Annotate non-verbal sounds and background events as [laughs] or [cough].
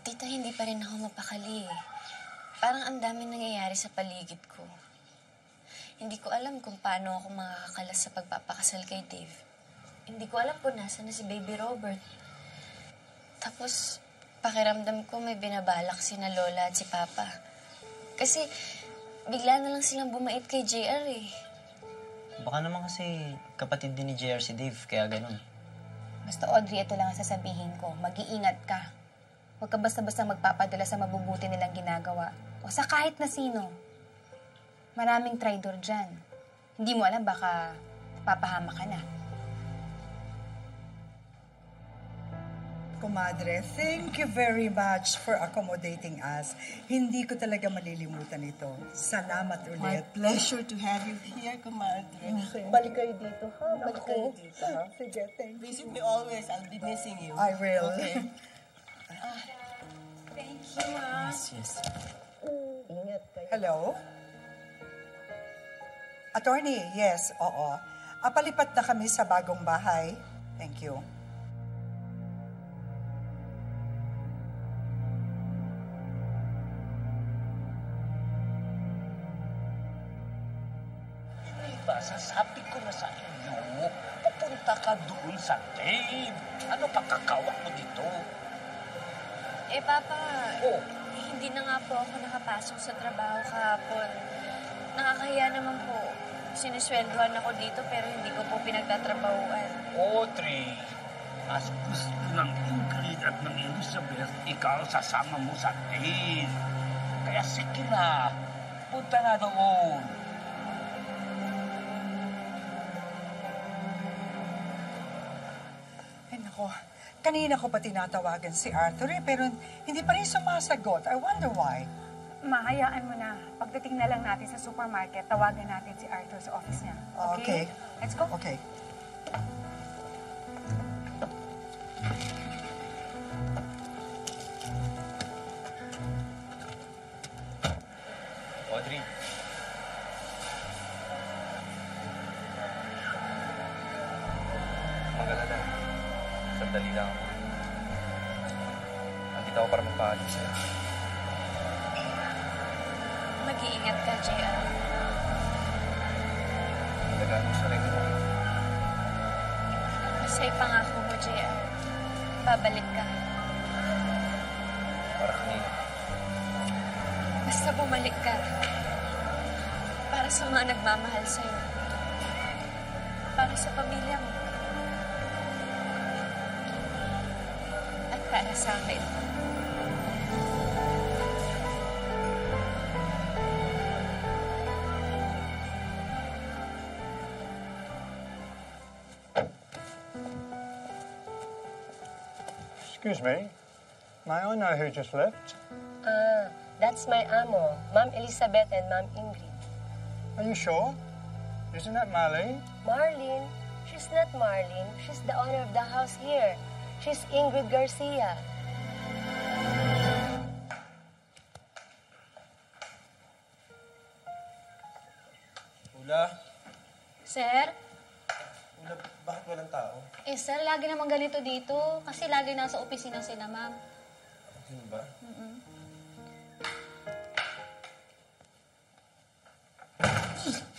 Tita, hindi pa rin ako mapakali eh. Parang ang dami nangyayari sa paligid ko. Hindi ko alam kung paano ako makakakalas sa pagpapakasal kay Dave. Hindi ko alam kung nasa na si Baby Robert. Tapos, pakiramdam ko may binabalak si na Lola at si Papa. Kasi, bigla na lang silang bumait kay JR eh. Baka naman kasi kapatid din ni JR si Dave, kaya ganun. Basta Audrey, ito lang ang sasabihin ko. Mag-iingat ka. Huwag ka basta-basta magpapadala sa mabubuti nilang ginagawa. O sa kahit na sino. Maraming traidor dyan. Hindi mo alam, baka papahama ka na. Kumadre, thank you very much for accommodating us. Hindi ko talaga malilimutan ito. Salamat My ulit. pleasure to have you here, comadre. Balik kayo dito, ha? Balik kayo dito. Ah, Sige, thank you. Visit me always. I'll be missing you. I will. Okay. [laughs] Thank you, ah. Yes, yes. Hello? Attorney, yes, oo. Apalipat na kami sa bagong bahay. Thank you. Diba, sasabi ko na sa inyo, pupunta ka doon sa Dave. Ano pa kakawak mo dito? Eh, Papa, Oh, hindi na nga po ako nakapasok sa trabaho kahapon. Nakakahiya naman po. Sinusweldohan ako dito pero hindi ko po pinagtatrabahuan. Audrey, mas gusto ng Ingrid at ng Elizabeth, ikaw sasama mo sa Dave. Kaya sige na, punta na doon. Ay, nako. Kanina ko pa tinatawagan si Arthur eh, pero hindi pa rin sumasagot. I wonder why. Mahayaan mo na. Pagdating na lang natin sa supermarket, tawagan natin si Arthur sa office niya. Okay. Let's go. Okay. Audrey. Sandali lang ako. Nandito ako para magpaalam sa'yo. Mag-iingat ka, JR. Nalagaan mo sarili mo. Basta ipangako mo, JR. Babalik ka. Para kanina. Basta bumalik ka. Para sa mga nagmamahal sa'yo. Para sa pamilya mo. Para sa akin. Excuse me. May I know who just left? Ah, that's my amo, Ma'am Elizabeth and Ma'am Ingrid. Are you sure? Isn't that Marlene? Marlene? She's not Marlene. She's the owner of the house here. She's Ingrid Garcia. Ula? Sir? Ula, bakit walang tao? Eh, sir, lagi naman ganito dito. Kasi lagi nasa opisina sila, ma'am. Ano ba? Mm -mm. Eek!